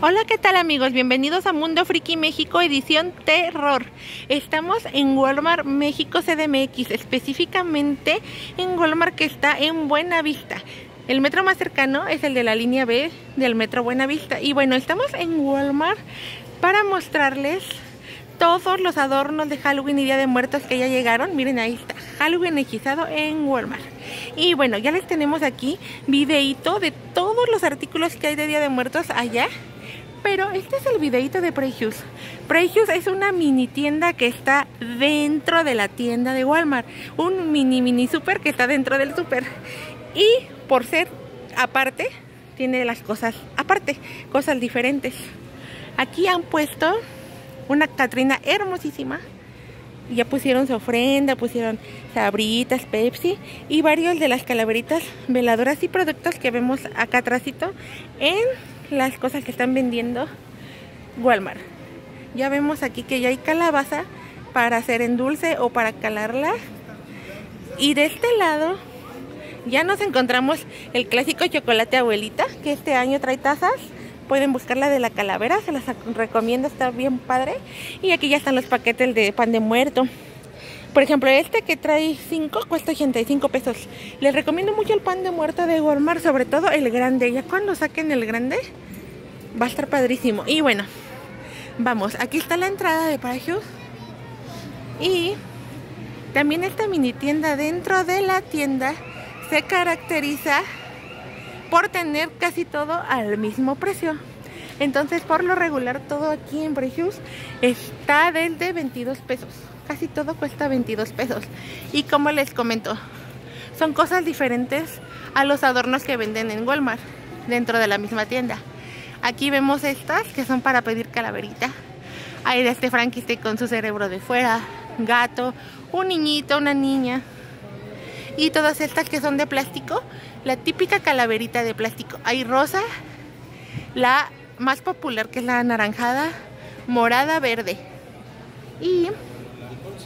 Hola, ¿qué tal amigos? Bienvenidos a Mundo Friki México, edición Terror. Estamos en Walmart México CDMX, específicamente en Walmart que está en Buena Vista. El metro más cercano es el de la línea B del metro Buena Vista. Y bueno, estamos en Walmart para mostrarles todos los adornos de Halloween y Día de Muertos que ya llegaron. Miren, ahí está, Halloween hechizado en Walmart. Y bueno, ya les tenemos aquí videito de todos los artículos que hay de Día de Muertos allá pero este es el videito de Precious. Precious es una mini tienda que está dentro de la tienda de Walmart. Un mini mini super que está dentro del super. Y por ser aparte, tiene las cosas aparte, cosas diferentes. Aquí han puesto una Catrina hermosísima. Ya pusieron su ofrenda, pusieron sabritas, Pepsi y varios de las calaveritas veladoras y productos que vemos acá atrásito en las cosas que están vendiendo Walmart. Ya vemos aquí que ya hay calabaza para hacer en dulce o para calarla. Y de este lado ya nos encontramos el clásico chocolate abuelita, que este año trae tazas. Pueden buscarla de la calavera, se las recomiendo, está bien padre. Y aquí ya están los paquetes de pan de muerto. Por ejemplo, este que trae 5 cuesta 85 pesos. Les recomiendo mucho el pan de muerto de Walmart, sobre todo el grande. Ya cuando saquen el grande va a estar padrísimo. Y bueno, vamos, aquí está la entrada de Precious. Y también esta mini tienda dentro de la tienda se caracteriza por tener casi todo al mismo precio. Entonces, por lo regular, todo aquí en Precious está desde 22 pesos casi todo cuesta 22 pesos. Y como les comento, son cosas diferentes a los adornos que venden en Walmart, dentro de la misma tienda. Aquí vemos estas que son para pedir calaverita. Hay de este Frankenstein con su cerebro de fuera, gato, un niñito, una niña. Y todas estas que son de plástico, la típica calaverita de plástico. Hay rosa, la más popular que es la anaranjada, morada, verde. Y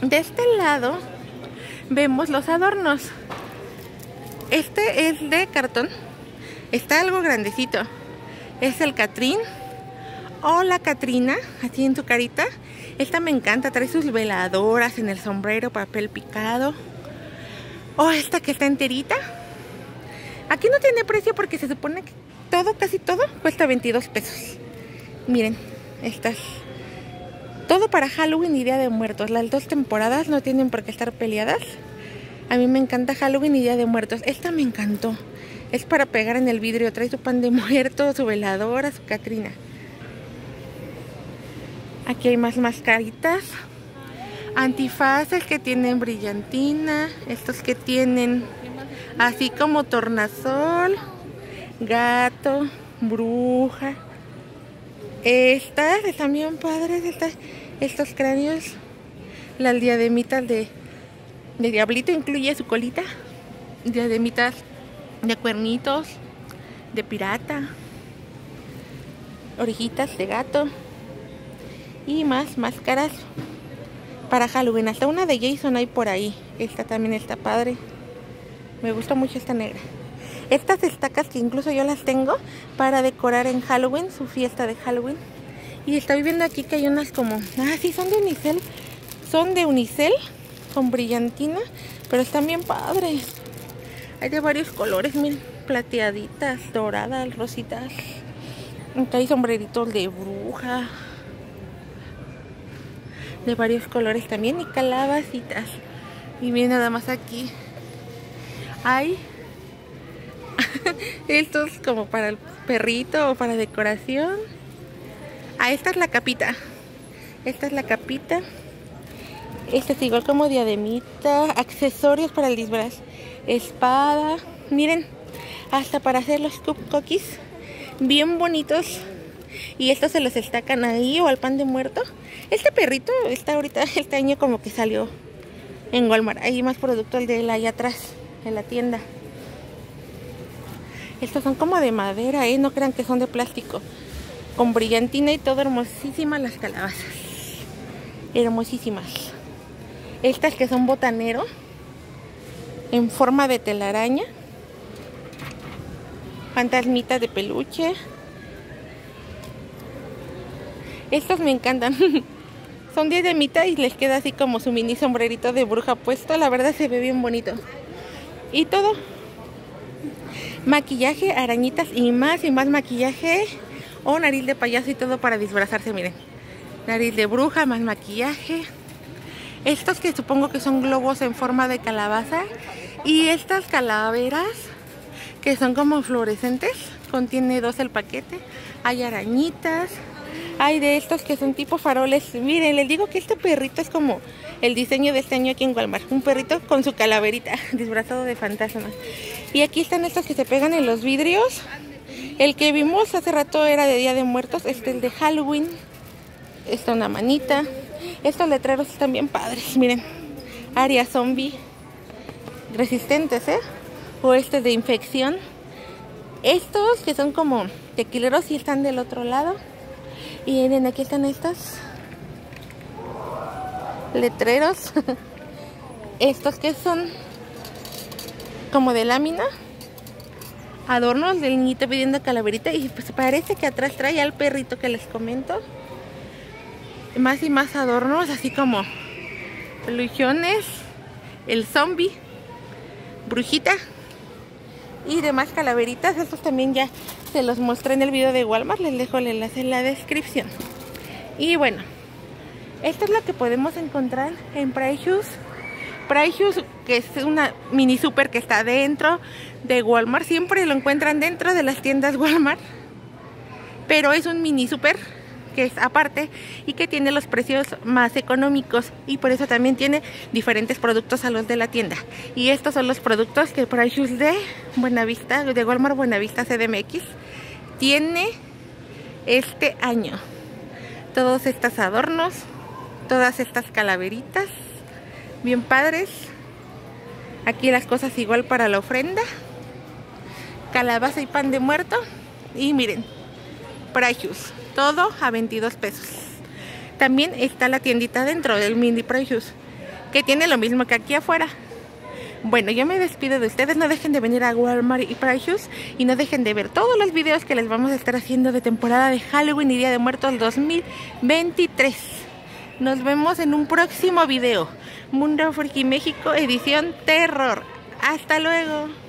de este lado vemos los adornos. Este es de cartón. Está algo grandecito. Es el Catrín. O la Catrina, así en su carita. Esta me encanta, trae sus veladoras en el sombrero, papel picado. O esta que está enterita. Aquí no tiene precio porque se supone que todo, casi todo, cuesta 22 pesos. Miren, estas todo para Halloween y Día de Muertos. Las dos temporadas no tienen por qué estar peleadas. A mí me encanta Halloween y Día de Muertos. Esta me encantó. Es para pegar en el vidrio. Trae su pan de muerto, su veladora, su Catrina. Aquí hay más mascaritas. Antifaces que tienen brillantina. Estos que tienen así como tornasol, gato, bruja. Estas están bien padres, estos cráneos. Las diademitas de, de diablito incluye su colita. Diademitas de cuernitos, de pirata, orejitas de gato y más máscaras para Halloween. Hasta una de Jason hay por ahí. Esta también está padre. Me gusta mucho esta negra. Estas estacas que incluso yo las tengo para decorar en Halloween, su fiesta de Halloween. Y estoy viendo aquí que hay unas como... Ah, sí, son de unicel. Son de unicel, con brillantina, pero están bien padres. Hay de varios colores, miren, plateaditas, doradas, rositas. Acá hay sombreritos de bruja. De varios colores también y calabacitas. Y miren nada más aquí. Hay estos como para el perrito o para decoración. Ah, esta es la capita. Esta es la capita. Esta es igual como diademita. Accesorios para el disfraz. Espada. Miren, hasta para hacer los cookies. Bien bonitos. Y estos se los estacan ahí o al pan de muerto. Este perrito está ahorita, este año como que salió en Walmart. Hay más productos de él ahí atrás, en la tienda. Estos son como de madera, ¿eh? No crean que son de plástico. Con brillantina y todo, hermosísimas las calabazas. Hermosísimas. Estas que son botanero. En forma de telaraña. Fantasmitas de peluche. Estos me encantan. Son 10 de mitad y les queda así como su mini sombrerito de bruja puesto. La verdad se ve bien bonito. Y todo. Maquillaje, arañitas y más y más maquillaje. O nariz de payaso y todo para disfrazarse, miren. Nariz de bruja, más maquillaje. Estos que supongo que son globos en forma de calabaza. Y estas calaveras que son como fluorescentes. Contiene dos el paquete. Hay arañitas. Hay de estos que son tipo faroles. Miren, les digo que este perrito es como el diseño de este año aquí en Walmart. Un perrito con su calaverita disfrazado de fantasma. Y aquí están estos que se pegan en los vidrios. El que vimos hace rato era de Día de Muertos. Este es el de Halloween. Esta una manita. Estos letreros están bien padres, miren. Área zombie. Resistentes, ¿eh? O este de infección. Estos que son como tequileros y están del otro lado. Y miren, aquí están estos letreros. Estos que son como de lámina. Adornos del niñito pidiendo calaverita. Y pues parece que atrás trae al perrito que les comento más y más adornos, así como peluchones, el zombie, brujita y demás calaveritas. Estos también ya se los mostré en el video de Walmart, les dejo el enlace en la descripción. Y bueno, esto es lo que podemos encontrar en. Price Shoes, que es una mini super que está dentro de Walmart, siempre lo encuentran dentro de las tiendas Walmart. Pero es un mini super que es aparte y que tiene los precios más económicos y por eso también tiene diferentes productos a los de la tienda. Y estos son los productos que Price Shoes de Buenavista, de Walmart Buenavista CDMX tiene este año. Todos estos adornos, todas estas calaveritas, bien padres. Aquí las cosas igual para la ofrenda. Calabaza y pan de muerto. Y miren, Shoes todo a 22 pesos. También está la tiendita dentro del Mini Precious, que tiene lo mismo que aquí afuera. Bueno, yo me despido de ustedes. No dejen de venir a Walmart y Precious y no dejen de ver todos los videos que les vamos a estar haciendo de temporada de Halloween y Día de Muertos 2023. Nos vemos en un próximo video. Mundo Friki México, edición terror. Hasta luego.